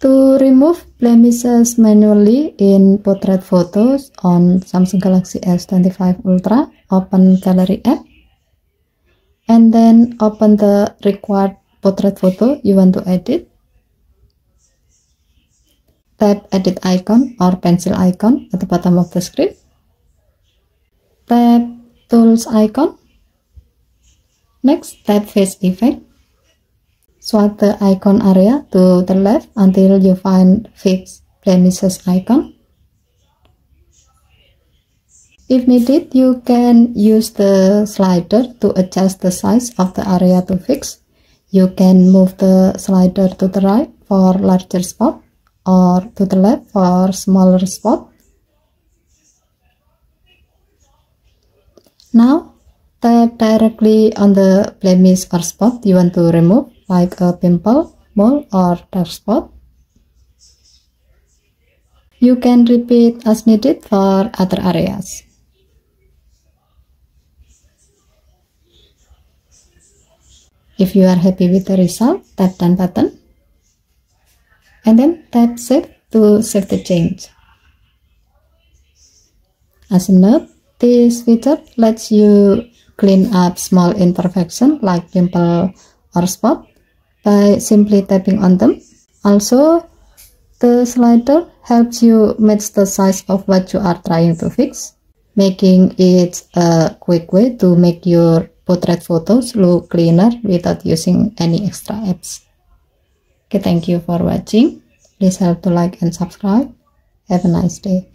To remove blemishes manually in portrait photos on Samsung Galaxy S25 Ultra, open Gallery app and then open the required portrait photo you want to edit. Tap edit icon or pencil icon at the bottom of the screen. Tap tools icon. Next, tap face effect Swipe the icon area to the left until you find fix blemishes icon. If needed, you can use the slider to adjust the size of the area to fix. You can move the slider to the right for larger spot or to the left for smaller spot. Now, tap directly on the blemish or spot you want to remove like a pimple, mole, or dark spot. You can repeat as needed for other areas. If you are happy with the result, tap done button and then tap save to save the change. As a note, this feature lets you clean up small imperfection like pimple or spot by simply tapping on them. Also, the slider helps you match the size of what you are trying to fix, making it a quick way to make your portrait photos look cleaner without using any extra apps. Okay, thank you for watching. Please help to like and subscribe. Have a nice day.